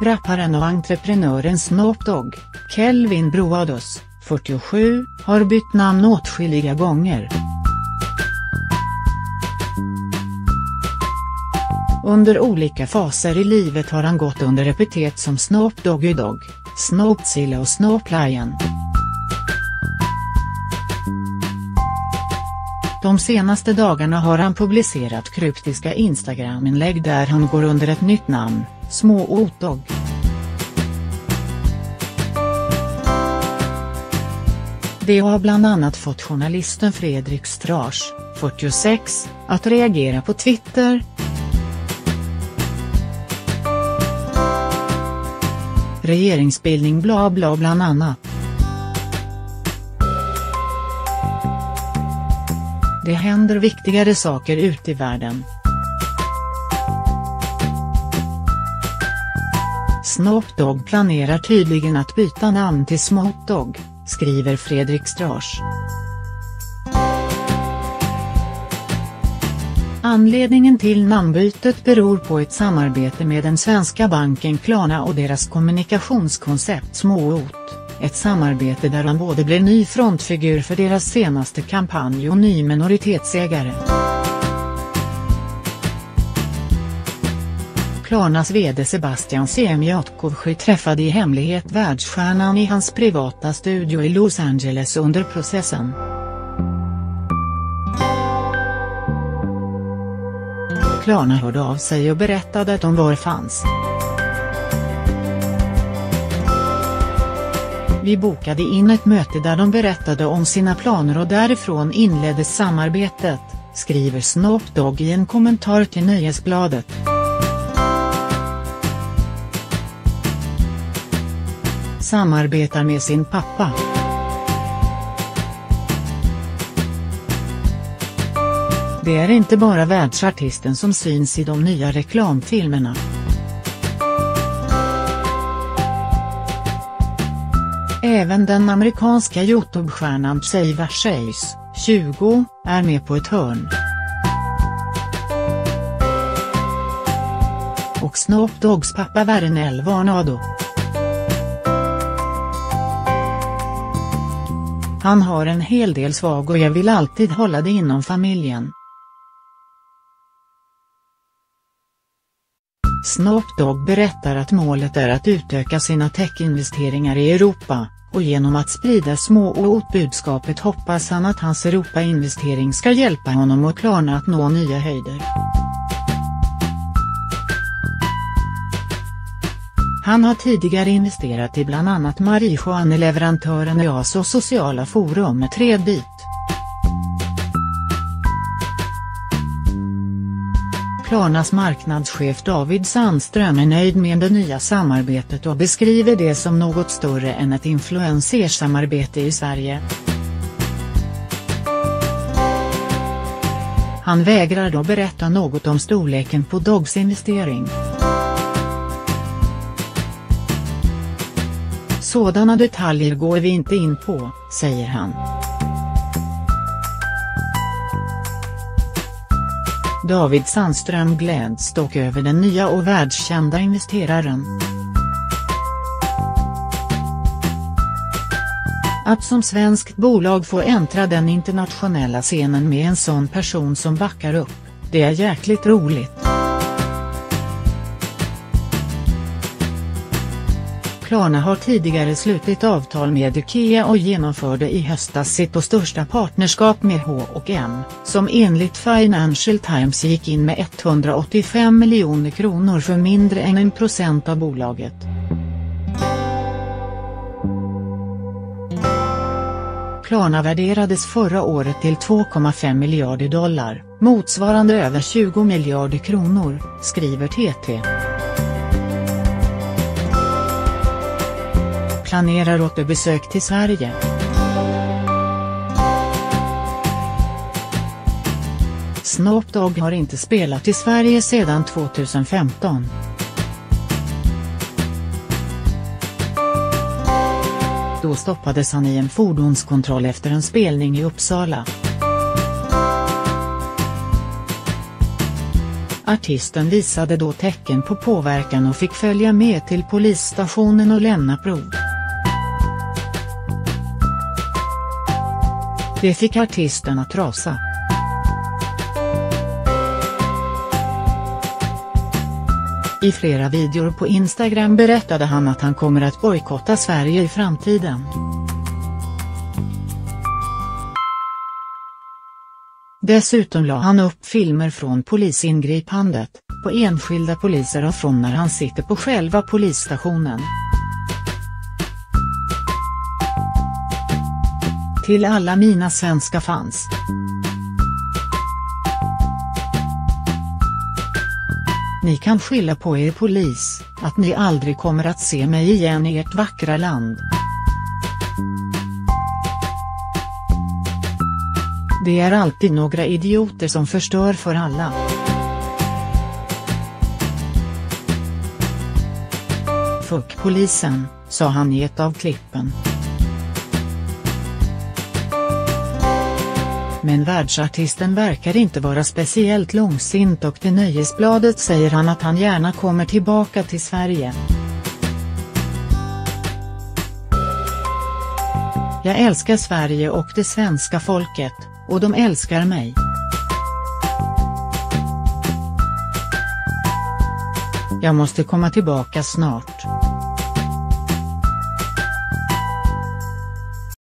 Rapparen och entreprenören Snoop Dogg, Kelvin Broados, 47, har bytt namn åtskilliga gånger. Under olika faser i livet har han gått under epitet som Snoop Doggy Dogg, Snoopzilla och Snoop Lion. De senaste dagarna har han publicerat kryptiska Instagram-inlägg där han går under ett nytt namn, Små Otdog. Det har bland annat fått journalisten Fredrik Strage, 46, att reagera på Twitter. Regeringsbildning bla bla bland annat. Det händer viktigare saker ute i världen. Snoop Dogg planerar tydligen att byta namn till Smoke Dogg, skriver Fredrik Strage. Anledningen till namnbytet beror på ett samarbete med den svenska banken Klarna och deras kommunikationskoncept Småot, ett samarbete där han både blir ny frontfigur för deras senaste kampanj och ny minoritetsägare. Klarnas vd Sebastian Semjatkovsky träffade i hemlighet världsstjärnan i hans privata studio i Los Angeles under processen. Klarna hörde av sig och berättade att de var fans. Vi bokade in ett möte där de berättade om sina planer och därifrån inleddes samarbetet, skriver Snoop Dogg i en kommentar till Nöjesbladet. Samarbetar med sin pappa. Det är inte bara världsartisten som syns i de nya reklamfilmerna. Även den amerikanska Youtube-stjärnan Cheva Chase, 20, är med på ett hörn. Och Snoop Doggs pappa Vernell Varnado. Han har en hel del svag och jag vill alltid hålla det inom familjen. Snoop Dogg berättar att målet är att utöka sina techinvesteringar i Europa, och genom att sprida små och budskapet hoppas han att hans Europa-investering ska hjälpa honom och Klarna att nå nya höjder. Han har tidigare investerat i bland annat marijuana-leverantören EAS och sociala forumet Reddit. Klarnas marknadschef David Sandström är nöjd med det nya samarbetet och beskriver det som något större än ett influencersamarbete i Sverige. Han vägrar då berätta något om storleken på Dogs investering. Sådana detaljer går vi inte in på, säger han. David Sandström gläds dock över den nya och världskända investeraren. Att som svenskt bolag få äntra den internationella scenen med en sån person som backar upp, det är jäkligt roligt. Klarna har tidigare slutit avtal med IKEA och genomförde i höstas sitt och största partnerskap med H&M, som enligt Financial Times gick in med 185 miljoner kronor för mindre än en procent av bolaget. Klarna värderades förra året till 2,5 miljarder dollar, motsvarande över 20 miljarder kronor, skriver TT. Planerar återbesök till Sverige. Snoop Dogg har inte spelat i Sverige sedan 2015. Då stoppades han i en fordonskontroll efter en spelning i Uppsala. Artisten visade då tecken på påverkan och fick följa med till polisstationen och lämna prov. Det fick artisten att rasa. I flera videor på Instagram berättade han att han kommer att bojkotta Sverige i framtiden. Dessutom la han upp filmer från polisingripandet, på enskilda poliser och från när han sitter på själva polisstationen. Till alla mina svenska fans. Ni kan skylla på er polis, att ni aldrig kommer att se mig igen i ert vackra land. Det är alltid några idioter som förstör för alla. Fuck polisen, sa han i ett av klippen. Men världsartisten verkar inte vara speciellt långsint och till Nöjesbladet säger han att han gärna kommer tillbaka till Sverige. Jag älskar Sverige och det svenska folket, och de älskar mig. Jag måste komma tillbaka snart.